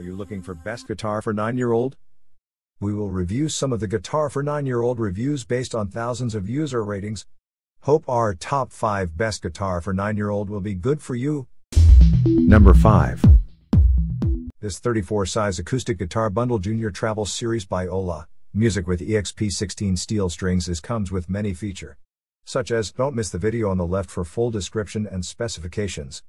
Are you looking for best guitar for 9-year-old? We will review some of the guitar for 9-year-old reviews based on thousands of user ratings. Hope our top 5 best guitar for 9-year-old will be good for you. Number 5. This 34 size acoustic guitar bundle Junior Travel Series by Hola, music with EXP16 steel strings is comes with many feature. Such as, don't miss the video on the left for full description and specifications.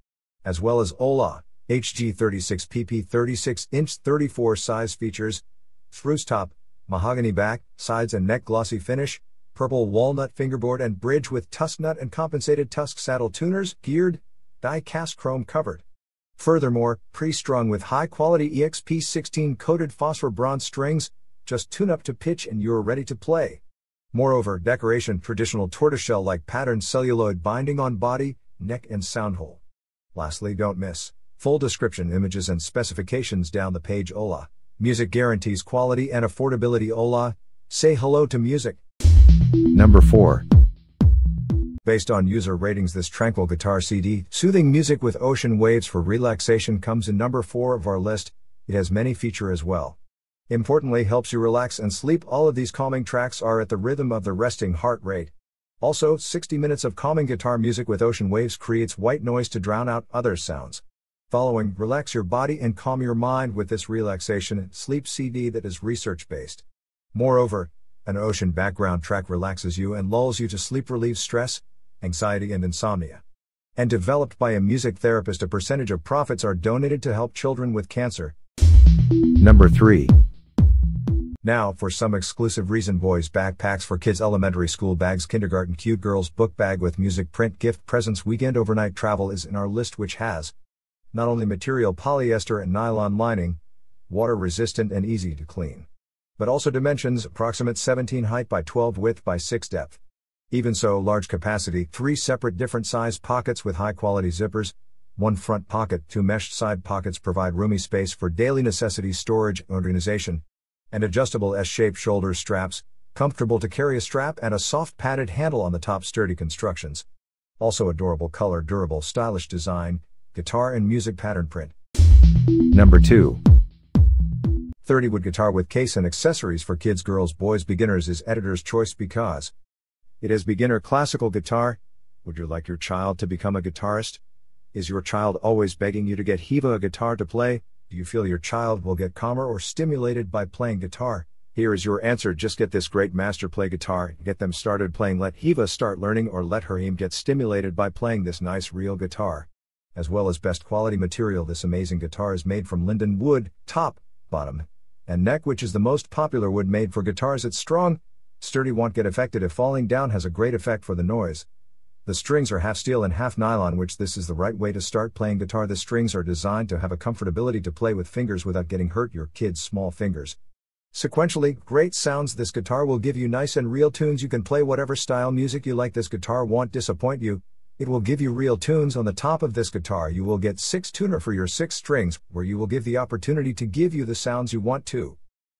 As well as Hola, HG36PP 36 inch 34 size features, spruce top, mahogany back, sides and neck glossy finish, purple walnut fingerboard and bridge with tusk nut and compensated tusk saddle tuners, geared, die cast chrome covered. Furthermore, pre-strung with high quality EXP16 coated phosphor bronze strings, just tune up to pitch and you're ready to play. Moreover, decoration traditional tortoiseshell like pattern celluloid binding on body, neck and sound hole. Lastly, don't miss Full description, images, and specifications down the page. Hola. Music guarantees quality and affordability. Hola. Say hello to music. Number 4. Based on user ratings, this tranquil guitar CD, soothing music with ocean waves for relaxation, comes in number 4 of our list. It has many feature as well. Importantly, helps you relax and sleep. All of these calming tracks are at the rhythm of the resting heart rate. Also, 60 minutes of calming guitar music with ocean waves creates white noise to drown out other sounds. Following, relax your body and calm your mind with this relaxation and sleep CD that is research based. Moreover, an ocean background track relaxes you and lulls you to sleep, relieves stress, anxiety, and insomnia. And developed by a music therapist, a percentage of profits are donated to help children with cancer. Number 3. Now, for some exclusive reason, boys backpacks for kids, elementary school bags, kindergarten, cute girls book bag with music, print, gift, presents, weekend, overnight travel is in our list, which has not only material polyester and nylon lining, water resistant and easy to clean, but also dimensions approximate 17 height by 12 width by 6 depth. Even so, large capacity, three separate different size pockets with high quality zippers, one front pocket, two meshed side pockets provide roomy space for daily necessities storage, organization, and adjustable S-shaped shoulder straps, comfortable to carry a strap and a soft padded handle on the top sturdy constructions. Also adorable color, durable, stylish design, guitar and music pattern print. Number 2. 30 wood guitar with case and accessories for kids, girls, boys, beginners is editor's choice because it is beginner classical guitar. Would you like your child to become a guitarist? Is your child always begging you to get Hiva a guitar to play? Do you feel your child will get calmer or stimulated by playing guitar? Here is your answer just get this great master play guitar, get them started playing, let Hiva start learning, or let her him get stimulated by playing this nice real guitar as well as best quality material. This amazing guitar is made from linden wood, top, bottom, and neck, which is the most popular wood made for guitars. It's strong, sturdy, won't get affected if falling down, has a great effect for the noise. The strings are half steel and half nylon, which this is the right way to start playing guitar. The strings are designed to have a comfortability to play with fingers without getting hurt your kids' small fingers. Sequentially, great sounds. This guitar will give you nice and real tunes. You can play whatever style music you like. This guitar won't disappoint you. It will give you real tunes on the top of this guitar. You will get 6 tuner for your 6 strings, where you will give the opportunity to give you the sounds you want to.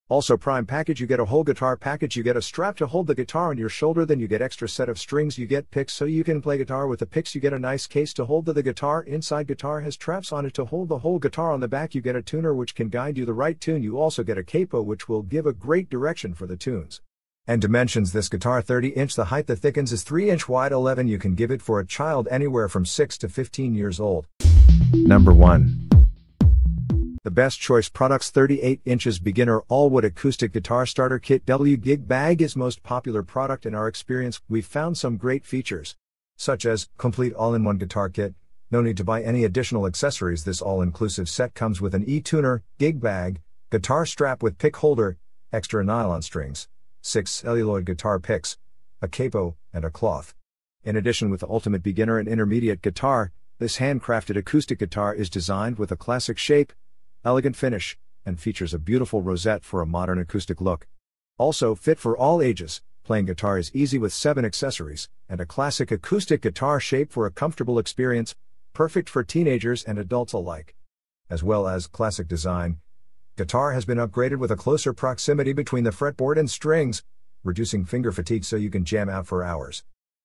Also prime package you get a whole guitar package. You get a strap to hold the guitar on your shoulder then you get extra set of strings you get picks so you can play guitar with the picks. You get a nice case to hold the, the guitar. Inside guitar has traps on it to hold the whole guitar on the back. You get a tuner which can guide you the right tune. You also get a capo which will give a great direction for the tunes and dimensions. This guitar 30 inch the height that thickens is 3 inch wide 11 you can give it for a child anywhere from 6 to 15 years old. Number 1 the best choice products 38 inches beginner all wood acoustic guitar starter kit. W gig bag is most popular product in our experience. We've found some great features such as complete all-in-one guitar kit. No need to buy any additional accessories. This all-inclusive set comes with an e-tuner gig bag guitar strap with pick holder extra nylon strings six celluloid guitar picks, a capo, and a cloth. In addition, with the ultimate beginner and intermediate guitar, this handcrafted acoustic guitar is designed with a classic shape, elegant finish, and features a beautiful rosette for a modern acoustic look. Also, fit for all ages, playing guitar is easy with seven accessories, and a classic acoustic guitar shape for a comfortable experience, perfect for teenagers and adults alike. As well as classic design, Guitar has been upgraded with a closer proximity between the fretboard and strings, reducing finger fatigue so you can jam out for hours.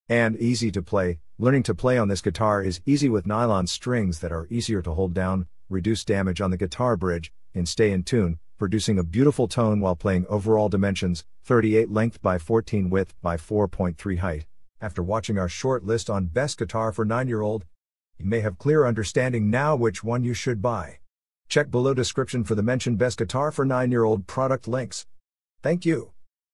And easy to play, learning to play on this guitar is easy with nylon strings that are easier to hold down, reduce damage on the guitar bridge, and stay in tune, producing a beautiful tone while playing overall dimensions 38 length by 14 width by 4.3 height. After watching our short list on best guitar for 9 year old, you may have clear understanding now which one you should buy. Check below description for the mentioned best guitar for 9-year-old product links. Thank you.